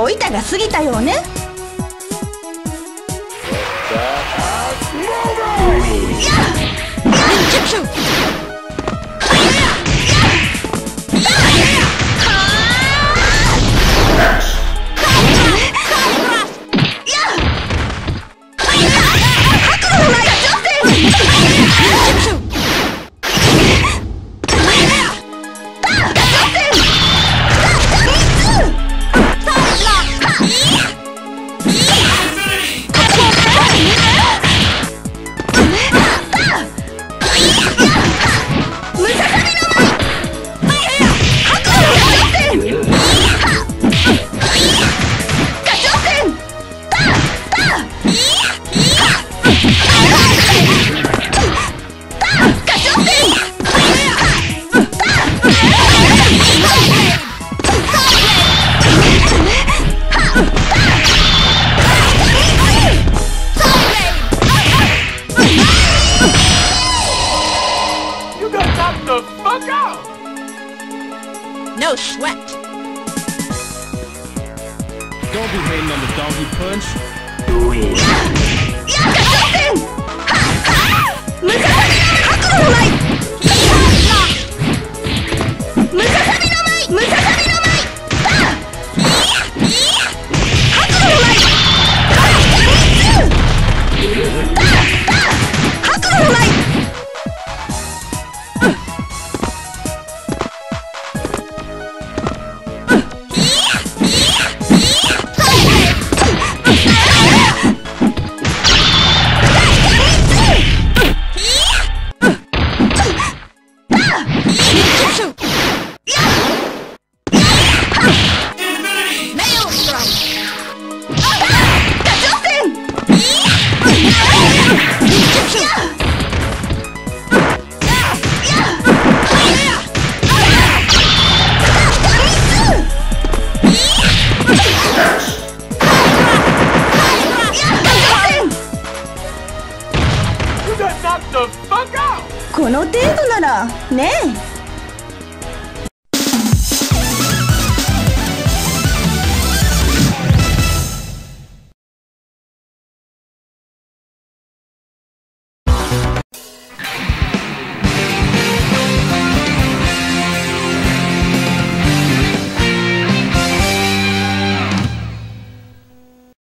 お板が過ぎたようね。やっ！Knock the fuck up! No sweat. Don't be hating on the donkey punch. Do it. Something! Ha! Ha! Look この程度ならねえ。